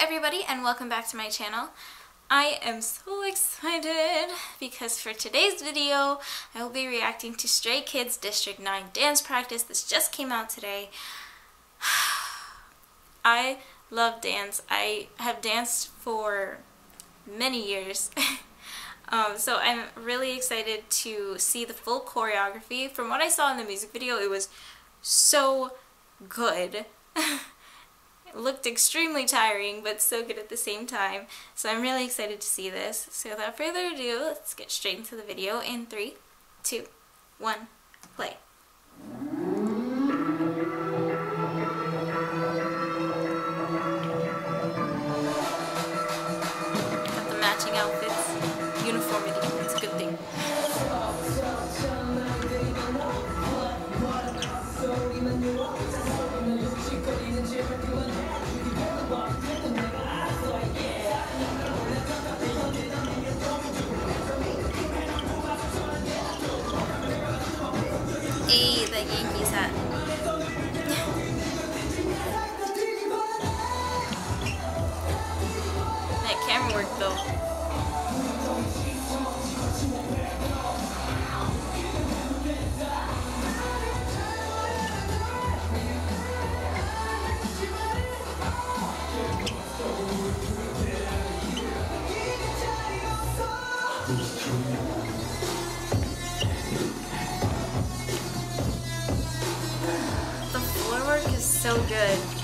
everybody and welcome back to my channel. I am so excited because for today's video I will be reacting to Stray Kids District 9 dance practice. This just came out today. I love dance. I have danced for many years. um, so I'm really excited to see the full choreography. From what I saw in the music video it was so good. looked extremely tiring, but so good at the same time. So I'm really excited to see this. So without further ado, let's get straight into the video in three, two, one, play. Hey, the Yankees hat. that camera work though. good.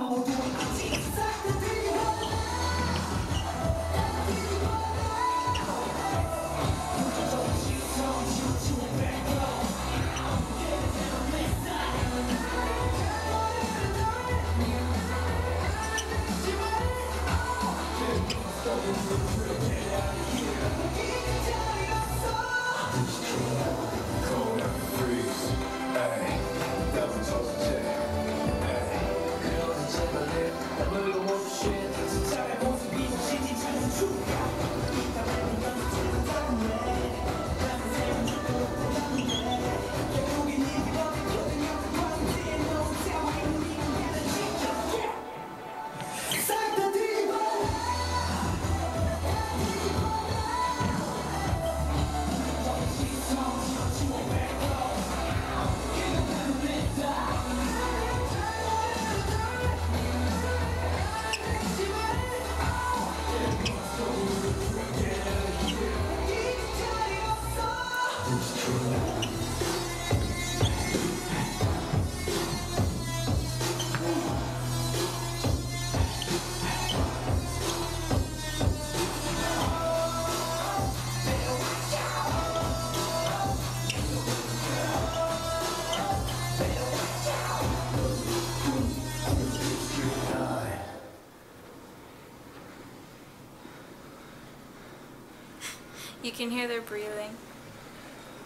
Is so good. You You can hear their breathing.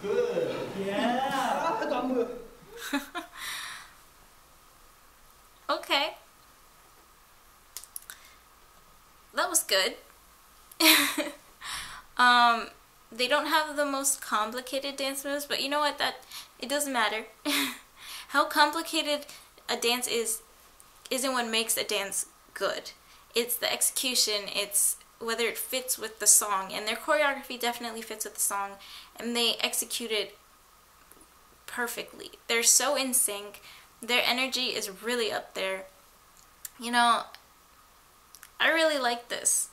Good. Yeah. okay. That was good. um, they don't have the most complicated dance moves, but you know what? That it doesn't matter. How complicated a dance is isn't what makes a dance good. It's the execution. It's whether it fits with the song, and their choreography definitely fits with the song, and they execute it perfectly. They're so in sync. Their energy is really up there. You know, I really like this.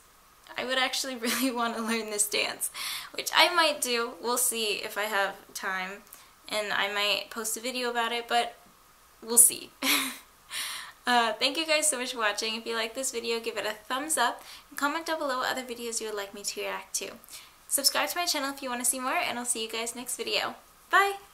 I would actually really want to learn this dance, which I might do. We'll see if I have time, and I might post a video about it, but we'll see. Uh, thank you guys so much for watching. If you like this video, give it a thumbs up and comment down below what other videos you would like me to react to. Subscribe to my channel if you want to see more, and I'll see you guys next video. Bye!